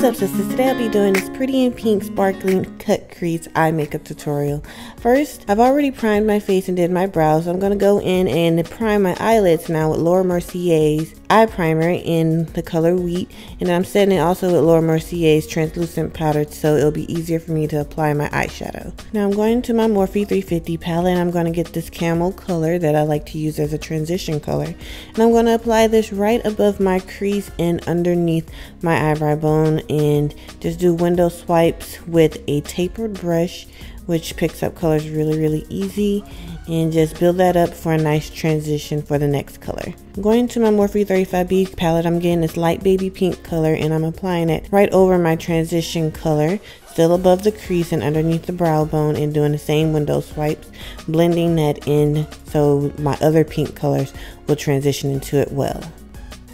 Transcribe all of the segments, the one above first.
What's up sisters? Today I'll be doing this pretty in pink sparkling cut crease eye makeup tutorial. First, I've already primed my face and did my brows. So I'm going to go in and prime my eyelids now with Laura Mercier's eye primer in the color Wheat. And I'm setting it also with Laura Mercier's translucent powder so it'll be easier for me to apply my eyeshadow. Now I'm going to my Morphe 35O palette and I'm going to get this camel color that I like to use as a transition color. And I'm going to apply this right above my crease and underneath my eyebrow bone and just do window swipes with a tapered brush which picks up colors really really easy and just build that up for a nice transition for the next color. Going to my Morphe 35B palette, I'm getting this light baby pink color and I'm applying it right over my transition color, still above the crease and underneath the brow bone and doing the same window swipes, blending that in so my other pink colors will transition into it well.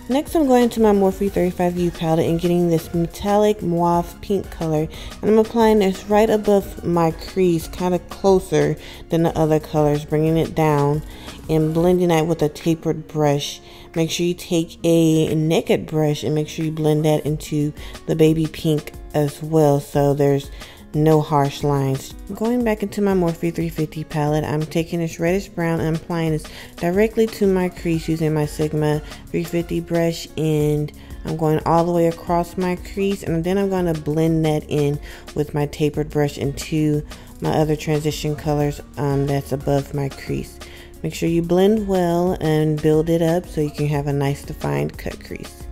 Next I'm going to my Morphe 35U palette and getting this metallic mauve pink color and I'm applying this right above my crease kind of closer than the other colors bringing it down and blending that with a tapered brush. Make sure you take a naked brush and make sure you blend that into the baby pink as well so there's no harsh lines. Going back into my Morphe 35O palette, I'm taking this reddish brown and applying this directly to my crease using my Sigma 350 brush and I'm going all the way across my crease and then I'm going to blend that in with my tapered brush into my other transition colors um, that's above my crease. Make sure you blend well and build it up so you can have a nice defined cut crease.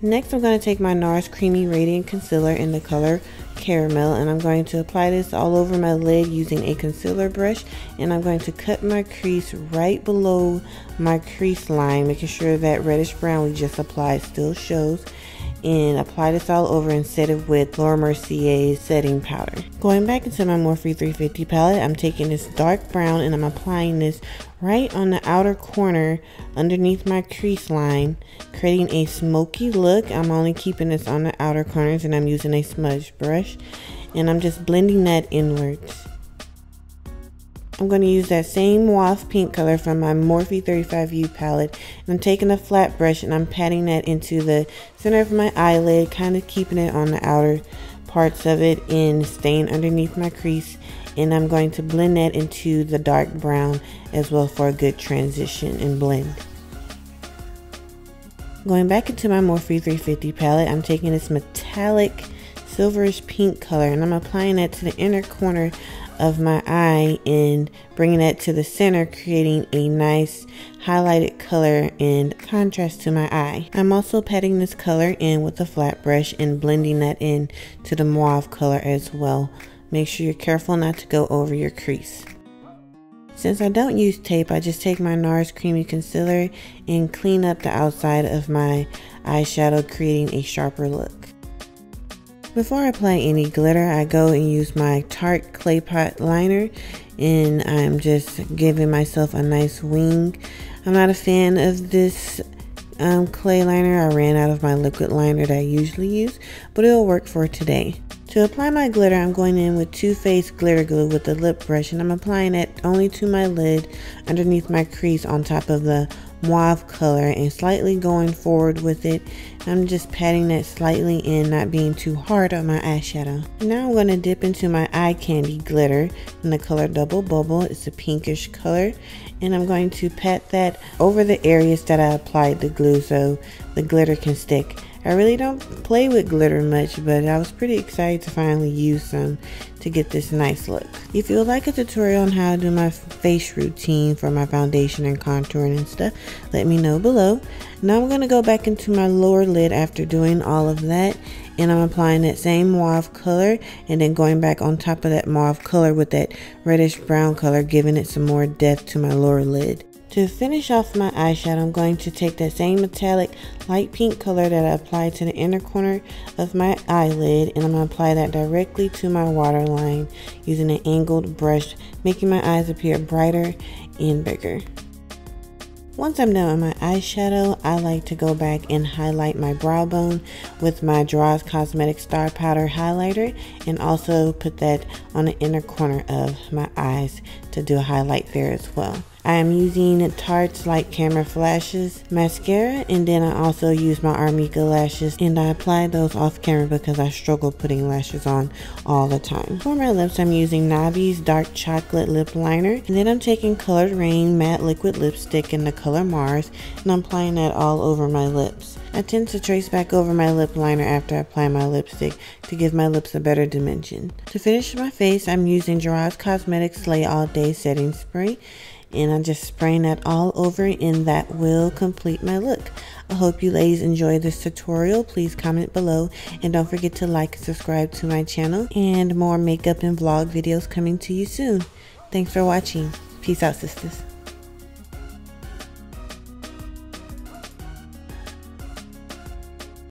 Next I'm going to take my NARS Creamy Radiant Concealer in the color caramel and I'm going to apply this all over my lid using a concealer brush and I'm going to cut my crease right below my crease line making sure that reddish brown we just applied still shows and apply this all over and set it with Laura Mercier's setting powder. Going back into my Morphe 35O palette, I'm taking this dark brown and I'm applying this right on the outer corner underneath my crease line, creating a smoky look. I'm only keeping this on the outer corners and I'm using a smudge brush and I'm just blending that inwards. I'm going to use that same mauve pink color from my Morphe 35U palette. I'm taking a flat brush and I'm patting that into the center of my eyelid, kind of keeping it on the outer parts of it and staying underneath my crease. And I'm going to blend that into the dark brown as well for a good transition and blend. Going back into my Morphe 35O palette, I'm taking this metallic silverish pink color and I'm applying that to the inner corner of my eye and bringing that to the center, creating a nice highlighted color and contrast to my eye. I'm also patting this color in with a flat brush and blending that in to the mauve color as well. Make sure you're careful not to go over your crease. Since I don't use tape, I just take my NARS Creamy Concealer and clean up the outside of my eyeshadow, creating a sharper look. Before I apply any glitter, I go and use my Tarte Clay Pot Liner and I'm just giving myself a nice wing. I'm not a fan of this um, clay liner. I ran out of my liquid liner that I usually use, but it'll work for today. To apply my glitter, I'm going in with Too Faced Glitter Glue with the lip brush and I'm applying it only to my lid underneath my crease on top of the mauve color and slightly going forward with it. I'm just patting that slightly in, not being too hard on my eyeshadow. Now I'm going to dip into my Eye Kandy glitter in the color Double Bubble. It's a pinkish color and I'm going to pat that over the areas that I applied the glue so the glitter can stick. I really don't play with glitter much, but I was pretty excited to finally use some to get this nice look. If you would like a tutorial on how to do my face routine for my foundation and contouring and stuff, let me know below. Now I'm going to go back into my lower lid after doing all of that and I'm applying that same mauve color and then going back on top of that mauve color with that reddish brown color giving it some more depth to my lower lid. To finish off my eyeshadow, I'm going to take that same metallic light pink color that I applied to the inner corner of my eyelid and I'm going to apply that directly to my waterline using an angled brush, making my eyes appear brighter and bigger. Once I'm done with my eyeshadow, I like to go back and highlight my brow bone with my Gerard's Cosmetic Star Powder Highlighter and also put that on the inner corner of my eyes to do a highlight there as well. I am using Tarte's Light Camera Flashes mascara and then I also use my Arimika lashes and I apply those off camera because I struggle putting lashes on all the time. For my lips I'm using Nabi's Dark Chocolate Lip Liner and then I'm taking Coloured Raine Matte Liquid Lipstick in the color Mars and I'm applying that all over my lips. I tend to trace back over my lip liner after I apply my lipstick to give my lips a better dimension. To finish my face, I'm using Gerard's Cosmetics Slay All Day Setting Spray and I'm just spraying that all over and that will complete my look. I hope you ladies enjoy this tutorial. Please comment below and don't forget to like and subscribe to my channel and more makeup and vlog videos coming to you soon. Thanks for watching. Peace out sisters.